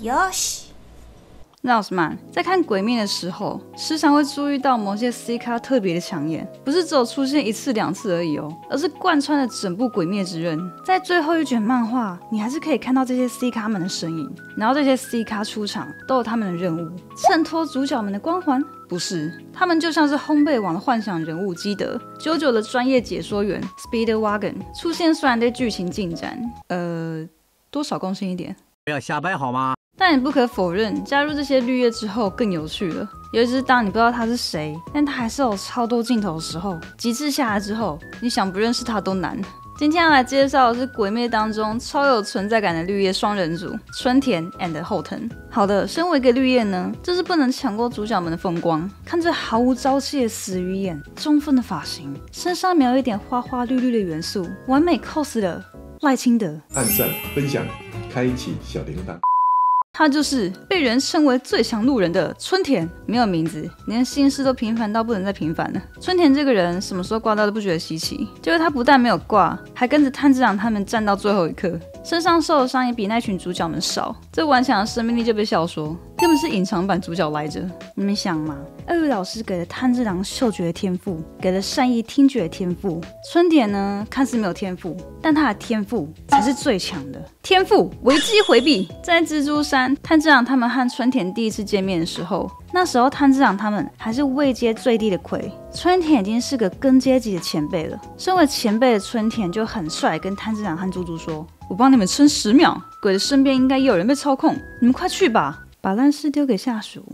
よし。那奥斯曼在看《鬼灭》的时候，时常会注意到某些 C 卡特别的抢眼，不是只有出现一次两次而已哦，而是贯穿了整部《鬼灭之刃》。在最后一卷漫画，你还是可以看到这些 C 卡们的身影。然后这些 C 卡出场都有他们的任务，衬托主角们的光环。不是，他们就像是烘焙网的幻想人物基德，九九的专业解说员 Speedwagon 出现，虽然对剧情进展，呃，多少贡献一点。不要瞎掰好吗？但也不可否认，加入这些绿叶之后更有趣了。尤其是当你不知道他是谁，但他还是有超多镜头的时候，极致下来之后，你想不认识他都难。今天要来介绍的是《鬼灭》当中超有存在感的绿叶双人组春田 and 后藤。好的，身为一个绿叶呢，就是不能抢过主角们的风光。看这毫无朝气的死鱼眼，中分的发型，身上描一点花花绿绿的元素，完美 cos 了赖清德。按赞、分享、开启小铃铛。他就是被人称为最强路人的春田，没有名字，连姓氏都平凡到不能再平凡了。春田这个人什么时候挂到都不觉得稀奇，就是他不但没有挂，还跟着炭治郎他们站到最后一刻，身上受的伤也比那群主角们少，这顽强的生命力就被笑说根本是隐藏版主角来着。你们想嘛，二位老师给了炭治郎嗅觉的天赋，给了善意听觉的天赋，春田呢看似没有天赋，但他的天赋才是最强的天赋，危机回避，在蜘蛛山。炭治郎他们和春田第一次见面的时候，那时候炭治郎他们还是位阶最低的魁，春田已经是个更阶级的前辈了。身为前辈的春田就很帅，跟炭治郎和猪猪说：“我帮你们撑十秒，鬼的身边应该也有人被操控，你们快去吧，把烂事丢给下属，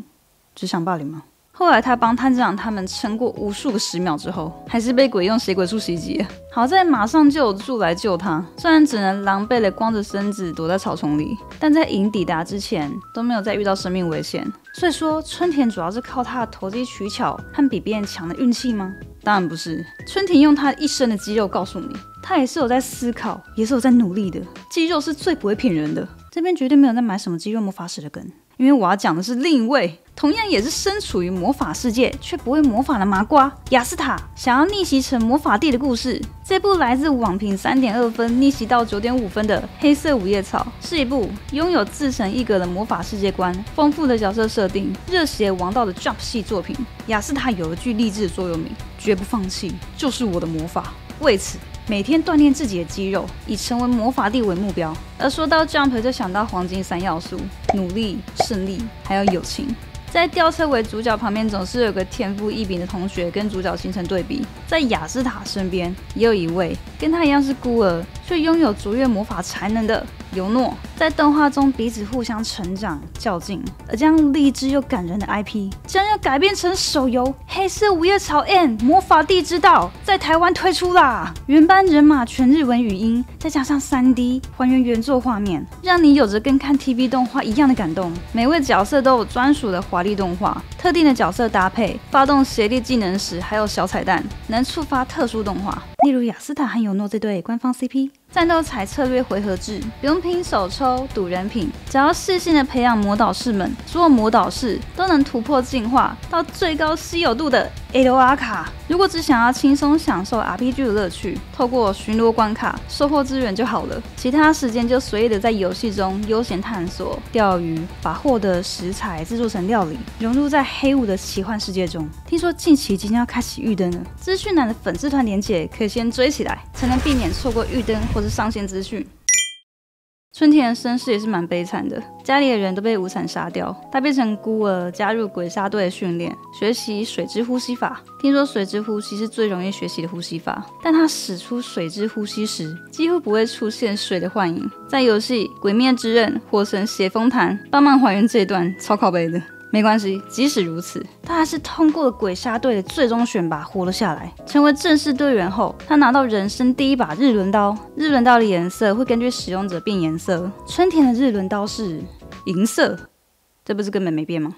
只想霸凌吗？”后来他帮探长他们撑过无数个十秒之后，还是被鬼用血鬼术袭击。好在马上就有柱来救他，虽然只能狼狈的光着身子躲在草丛里，但在营抵达之前都没有再遇到生命危险。所以说，春田主要是靠他的投机取巧和比别人强的运气吗？当然不是。春田用他一身的肌肉告诉你，他也是有在思考，也是有在努力的。肌肉是最不会骗人的，这边绝对没有在买什么肌肉魔法使的梗。因为我要讲的是另一位，同样也是身处于魔法世界却不会魔法的麻瓜雅斯塔，想要逆袭成魔法帝的故事。这部来自网评三点二分逆袭到九点五分的《黑色五叶草》，是一部拥有自成一格的魔法世界观、丰富的角色设定、热血王道的 Jump 系作品。雅斯塔有一句励志座右铭：绝不放弃，就是我的魔法。为此。每天锻炼自己的肌肉，以成为魔法帝为目标。而说到 Jump，就想到黄金三要素：努力、胜利，还有友情。在吊车尾主角旁边，总是有个天赋异禀的同学跟主角形成对比。在雅斯塔身边，也有一位跟他一样是孤儿，却拥有卓越魔法才能的尤诺。在动画中，彼此互相成长、较劲。而这样励志又感人的 IP，将要改编成手游《黑色五叶草 N 魔法帝之道》在台湾推出啦！原班人马全日文语音，再加上 3D 还原原作画面，让你有着跟看 TV 动画一样的感动。每位角色都有专属的华丽动画，特定的角色搭配，发动协力技能时还有小彩蛋，能触发特殊动画，例如雅斯塔和尤诺这对官方 CP。战斗才策略回合制，不用拼手抽赌人品，只要细心的培养魔导士们，所有魔导士都能突破进化到最高稀有度的 A 罗阿卡。如果只想要轻松享受 RPG 的乐趣，透过巡逻关卡收获资源就好了，其他时间就随意的在游戏中悠闲探索、钓鱼，把获得食材制作成料理，融入在黑雾的奇幻世界中。听说近期即将要开启预登了，资讯栏的粉丝团连结可以先追起来，才能避免错过预登或。是上线资讯。春田的身世也是蛮悲惨的，家里的人都被无惨杀掉，他变成孤儿，加入鬼杀队训练，学习水之呼吸法。听说水之呼吸是最容易学习的呼吸法，但他使出水之呼吸时，几乎不会出现水的幻影。在游戏《鬼灭之刃》火神邪风潭帮忙还原这一段，超靠背的。没关系，即使如此，他还是通过了鬼杀队的最终选拔，活了下来。成为正式队员后，他拿到人生第一把日轮刀。日轮刀的颜色会根据使用者变颜色。春田的日轮刀是银色，这不是根本没变吗？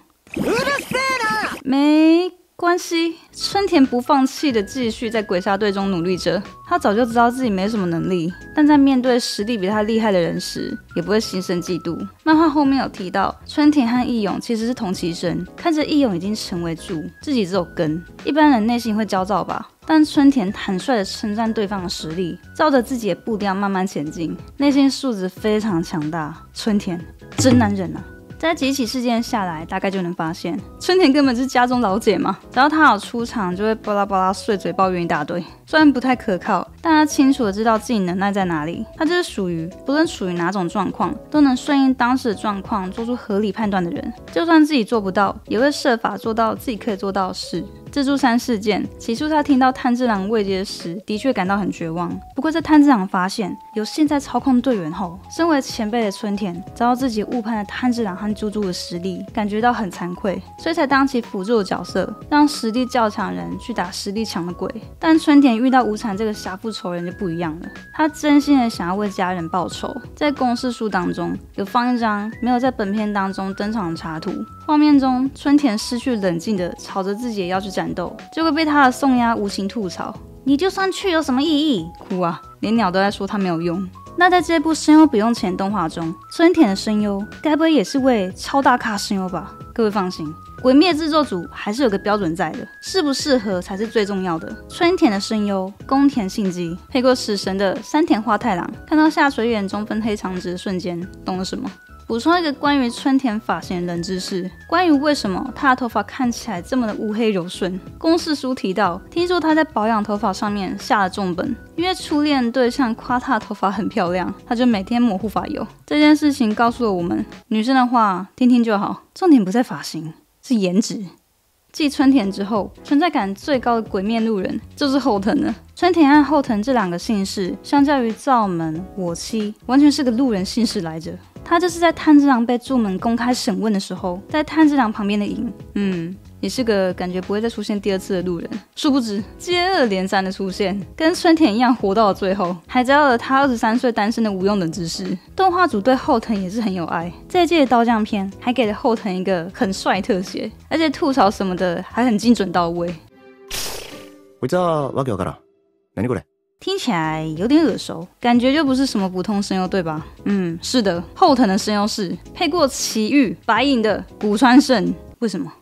没。关系，春田不放弃的继续在鬼杀队中努力着。他早就知道自己没什么能力，但在面对实力比他厉害的人时，也不会心生嫉妒。漫画后面有提到，春田和义勇其实是同期生。看着义勇已经成为柱，自己只有根，一般人内心会焦躁吧？但春田坦率的称赞对方的实力，照着自己的步调慢慢前进，内心素质非常强大。春田真男人啊！在几起事件下来，大概就能发现，春田根本是家中老姐嘛。只要他有出场，就会巴拉巴拉碎嘴抱怨一大堆。虽然不太可靠，但她清楚的知道自己能耐在哪里。她就是属于不论处于哪种状况，都能顺应当时的状况，做出合理判断的人。就算自己做不到，也会设法做到自己可以做到的事。蜘蛛山事件起初，他听到炭治郎未接时，的确感到很绝望。不过，在炭治郎发现有现在操控队员后，身为前辈的春田，遭到自己误判了炭治郎和猪猪的实力，感觉到很惭愧，所以才当起辅助的角色，让实力较强人去打实力强的鬼。但春田遇到无惨这个侠父仇人就不一样了，他真心的想要为家人报仇。在公式书当中，有放一张没有在本片当中登场的插图。画面中，春田失去冷静的吵着自己也要去战斗，结果被他的宋丫无情吐槽：“你就算去有什么意义？哭啊！连鸟都在说他没有用。”那在这部声优不用钱动画中，春田的声优该不会也是位超大咖声优吧？各位放心，鬼灭制作组还是有个标准在的，适不适合才是最重要的。春田的声优宫田信基配过死神的山田花太郎，看到下水眼中分黑长直的瞬间，懂了什么？补充一个关于春田发型的冷知识：关于为什么他的头发看起来这么的乌黑柔顺，公式书提到，听说他在保养头发上面下了重本，因为初恋对象夸他的头发很漂亮，他就每天抹护发油。这件事情告诉了我们，女生的话听听就好，重点不在发型，是颜值。继春田之后，存在感最高的鬼面路人就是后藤了。春田和后藤这两个姓氏，相较于灶门、我妻，完全是个路人姓氏来着。他就是在炭治郎被柱门公开审问的时候，在炭治郎旁边的影，嗯，也是个感觉不会再出现第二次的路人。殊不知，接二连三的出现，跟春田一样活到了最后，还教了他二十三岁单身的无用等知识。动画组对后藤也是很有爱，这一届的刀匠片还给了后藤一个很帅特写，而且吐槽什么的还很精准到位。こいつはわけわからん。何これ？ 听起来有点耳熟，感觉就不是什么普通声优对吧？嗯，是的，后藤的声优是配过奇遇白银的古川胜。为什么？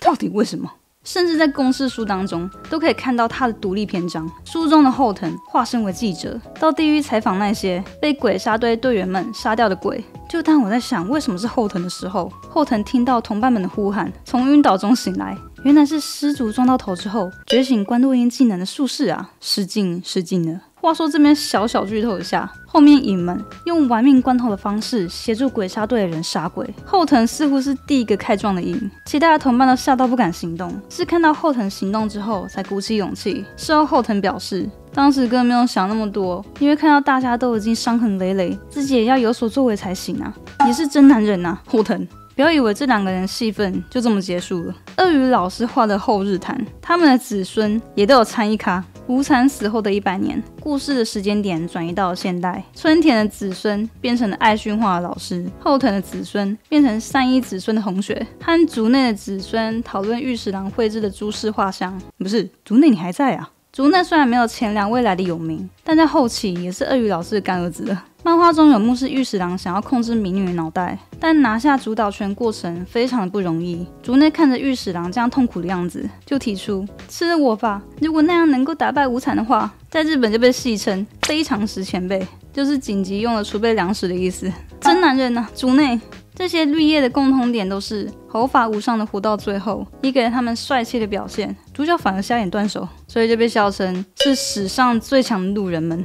到底为什么？甚至在公式书当中都可以看到他的独立篇章。书中的后藤化身为记者，到地狱采访那些被鬼杀队队员们杀掉的鬼。就当我在想为什么是后藤的时候，后藤听到同伴们的呼喊，从晕倒中醒来。原来是失足撞到头之后觉醒关录音技能的术士啊！失敬失敬了。话说这边小小剧透一下，后面影们用玩命关头的方式协助鬼杀队的人杀鬼。后藤似乎是第一个开撞的影，其他的同伴都吓到不敢行动，是看到后藤行动之后才鼓起勇气。事后后藤表示，当时根本没有想那么多，因为看到大家都已经伤痕累累，自己也要有所作为才行啊！也是真男人呐，后藤。不要以为这两个人戏份就这么结束了。鳄鱼老师画的后日谈，他们的子孙也都有参与卡。无惨死后的一百年，故事的时间点转移到了现代。春田的子孙变成了爱训化的老师，后藤的子孙变成善一子孙的红雪，和族内的子孙讨论御史郎绘制的朱氏画像。不是，族内你还在啊？竹内虽然没有前两位来的有名，但在后期也是鳄鱼老师的干儿子。漫画中有幕是御史郎想要控制民女的脑袋，但拿下主导权过程非常的不容易。竹内看着御史郎这样痛苦的样子，就提出吃了我吧。如果那样能够打败无惨的话，在日本就被戏称非常食前辈，就是紧急用了储备粮食的意思。真男人呐！竹内这些绿叶的共同点都是毫发无伤的活到最后，也给了他们帅气的表现。主角反而瞎眼断手，所以就被笑成是史上最强的路人们。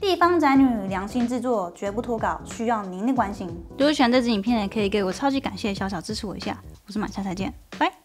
地方宅女良心制作，绝不脱稿，需要您的关心。如果喜欢这支影片，也可以给我超级感谢，小小支持我一下。我是马夏，再见，拜。